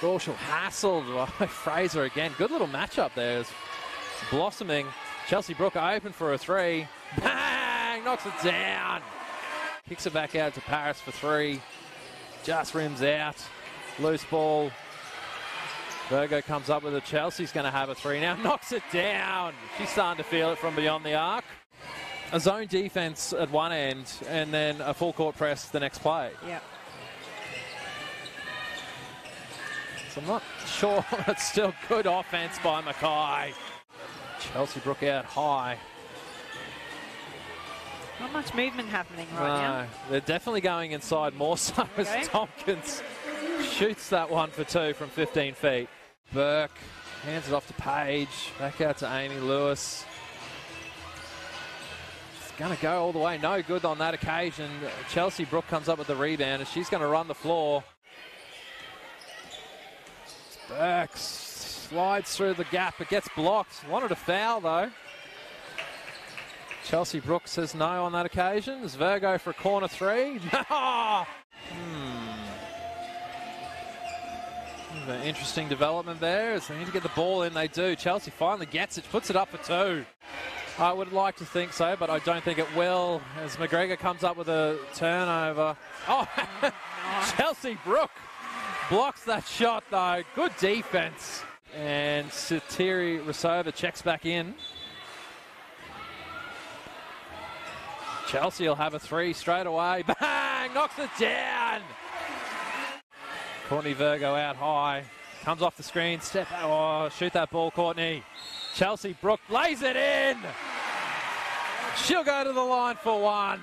Scorchel hassled by Fraser again. Good little matchup there. It's blossoming. Chelsea Brook open for a three. Bang! Knocks it down. Kicks it back out to Paris for three. Just rims out. Loose ball. Virgo comes up with it. Chelsea's going to have a three now. Knocks it down. She's starting to feel it from beyond the arc. A zone defense at one end and then a full court press the next play. Yeah. So I'm not sure it's still good offense by Mackay. Chelsea Brook out high. Not much movement happening right now. They're definitely going inside more so as Tompkins shoots that one for two from 15 feet. Burke hands it off to Page. Back out to Amy Lewis. It's going to go all the way. No good on that occasion. Chelsea Brook comes up with the rebound and she's going to run the floor. Burke slides through the gap. It gets blocked. Wanted a foul though. Chelsea Brooks says no on that occasion. Is Virgo for a corner three? No! Hmm. An interesting development there. As they need to get the ball in, they do. Chelsea finally gets it, puts it up for two. I would like to think so, but I don't think it will. As McGregor comes up with a turnover. Oh, Chelsea Brook blocks that shot though. Good defense. And Satiri Rasova checks back in. Chelsea will have a three straight away. Bang! Knocks it down. Courtney Virgo out high. Comes off the screen. Step Oh, shoot that ball, Courtney. Chelsea Brook lays it in. She'll go to the line for one.